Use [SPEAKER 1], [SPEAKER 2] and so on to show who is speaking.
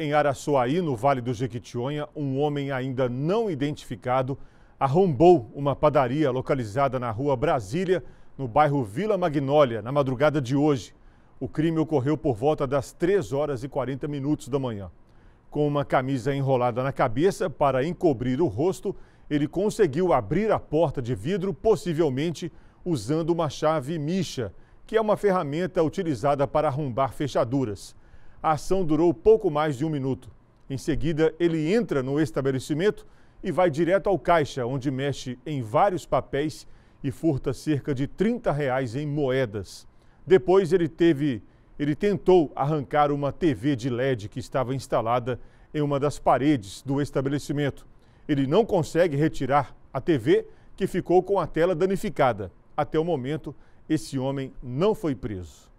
[SPEAKER 1] Em Araçuaí, no Vale do Jequitinhonha, um homem ainda não identificado arrombou uma padaria localizada na rua Brasília, no bairro Vila Magnólia, na madrugada de hoje. O crime ocorreu por volta das 3 horas e 40 minutos da manhã. Com uma camisa enrolada na cabeça para encobrir o rosto, ele conseguiu abrir a porta de vidro, possivelmente usando uma chave micha, que é uma ferramenta utilizada para arrombar fechaduras. A ação durou pouco mais de um minuto. Em seguida, ele entra no estabelecimento e vai direto ao caixa, onde mexe em vários papéis e furta cerca de 30 reais em moedas. Depois ele teve, ele tentou arrancar uma TV de LED que estava instalada em uma das paredes do estabelecimento. Ele não consegue retirar a TV, que ficou com a tela danificada. Até o momento, esse homem não foi preso.